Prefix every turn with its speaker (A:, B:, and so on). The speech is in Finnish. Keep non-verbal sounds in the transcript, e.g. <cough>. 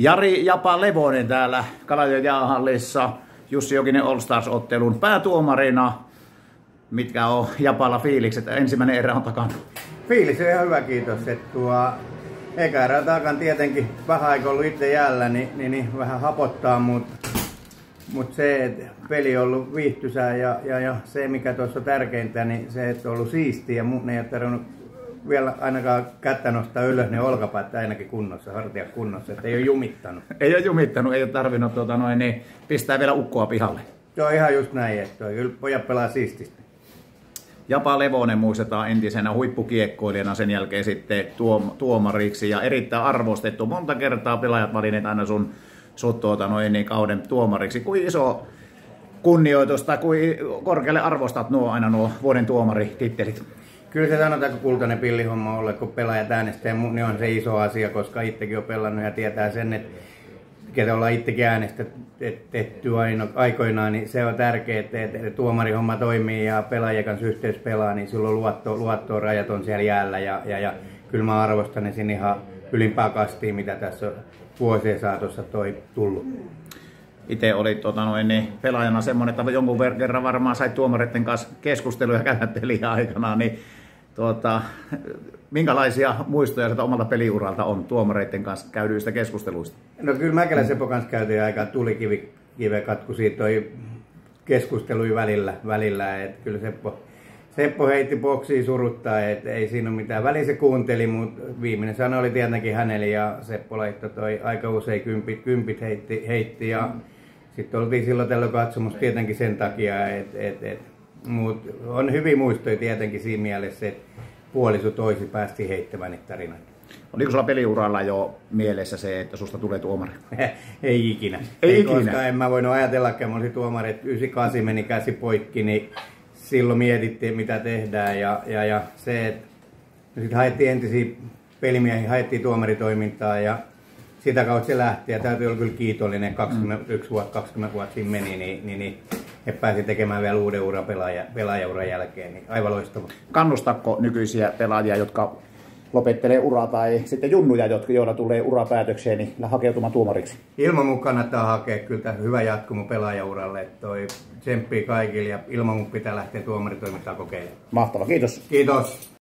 A: Jari Japa Levonen täällä Kalajoen jäähallissa Jussi Jokinen All Stars-ottelun päätuomarina. Mitkä on Japalla fiilikset? Ensimmäinen erä on takana.
B: Fiilis on ihan hyvä, kiitos. Tuo, eka erä takan tietenkin vähän aikaa ollut itse jäällä, niin, niin, niin vähän hapottaa, mutta mut se, että peli on ollut viihtysää ja, ja, ja se, mikä tuossa on tärkeintä, niin se, että on ollut siistiä ja ne ei ole tarvinnut vielä ainakaan kättä nostaa ylös, niin olkapäät ainakin kunnossa, hartia kunnossa, että ei ole jumittanut.
A: Ei ole jumittanut, ei ole tarvinnut tuota, noin, niin pistää vielä ukkoa pihalle.
B: Se on ihan just näin, että kyllä pojat pelaa siististi.
A: Japa Levonen muistetaan entisenä huippukiekkoilijana sen jälkeen sitten tuom- tuomariksi ja erittäin arvostettu. Monta kertaa pelaajat valinneet aina sun, sut tuota, noin, niin kauden tuomariksi. Kuin iso kunnioitus tai kuin korkealle arvostat nuo aina nuo vuoden tuomaritittelit?
B: Kyllä se sanotaan, kun kultainen pillihomma on, kun pelaajat äänestää, niin on se iso asia, koska itsekin on pelannut ja tietää sen, että ketä ollaan itsekin äänestetty aino, aikoinaan, niin se on tärkeää, että, että tuomarihomma toimii ja pelaajien kanssa yhteys pelaa, niin silloin luotto, luotto rajat on siellä jäällä ja, ja, ja kyllä mä arvostan ne sinne ihan ylimpää kastiin, mitä tässä on vuosien saatossa toi tullut.
A: Itse oli tota, noin, niin, pelaajana semmoinen, että jonkun verran varmaan sai tuomareiden kanssa keskusteluja <laughs> käydä peliä aikana, niin tuota, minkälaisia muistoja sieltä omalta peliuralta on tuomareiden kanssa käydyistä keskusteluista?
B: No kyllä Mäkelän Seppo kanssa käytiin aika tulikivi kive katku siitä toi keskusteluja välillä, välillä että kyllä Seppo, Seppo heitti boksiin suruttaa, että ei siinä ole mitään. Väliin se kuunteli, mutta viimeinen sana oli tietenkin hänelle ja Seppo laittoi toi aika usein kympit, kympit heitti, heitti ja sitten oltiin silloin tällöin katsomus tietenkin sen takia, että et, et, mutta on hyvin muistoja tietenkin siinä mielessä, että puoliso toisi päästi heittämään niitä tarinoita.
A: Oliko sulla peliuralla jo mielessä se, että susta tulee tuomari? <laughs>
B: Ei ikinä.
A: Ei, Ei ikinä.
B: Koska en mä voinut ajatella, että mä olisin tuomari, että 98 meni käsi poikki, niin silloin mietittiin mitä tehdään ja, ja, ja se, että sitten haettiin entisiä pelimiehiä, haettiin tuomaritoimintaa ja sitä kautta se lähti ja täytyy olla kyllä kiitollinen, 21 mm. vuotta, 20 vuotta siinä meni, niin, niin, niin he pääsi tekemään vielä uuden uran pelaaja, pelaajauran jälkeen, niin aivan loistava.
A: Kannustako nykyisiä pelaajia, jotka lopettelee uraa tai sitten junnuja, jotka, joilla tulee urapäätökseen, niin hakeutumaan tuomariksi?
B: Ilman mun kannattaa hakea kyllä hyvä jatkumo pelaajauralle. Toi tsemppii kaikille ja ilman mun pitää lähteä tuomaritoimintaa kokeilemaan.
A: Mahtava, kiitos.
B: Kiitos.